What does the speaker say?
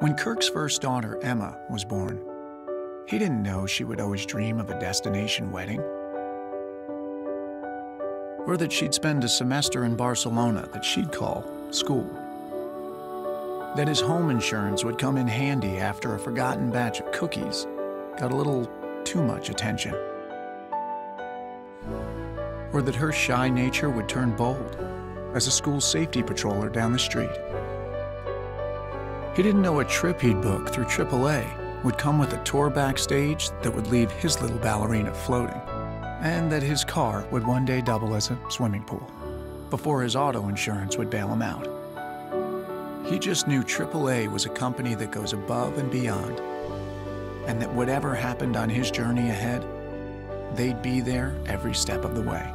When Kirk's first daughter, Emma, was born, he didn't know she would always dream of a destination wedding. Or that she'd spend a semester in Barcelona that she'd call school. That his home insurance would come in handy after a forgotten batch of cookies got a little too much attention. Or that her shy nature would turn bold as a school safety patroller down the street. He didn't know a trip he'd booked through AAA would come with a tour backstage that would leave his little ballerina floating, and that his car would one day double as a swimming pool before his auto insurance would bail him out. He just knew AAA was a company that goes above and beyond, and that whatever happened on his journey ahead, they'd be there every step of the way.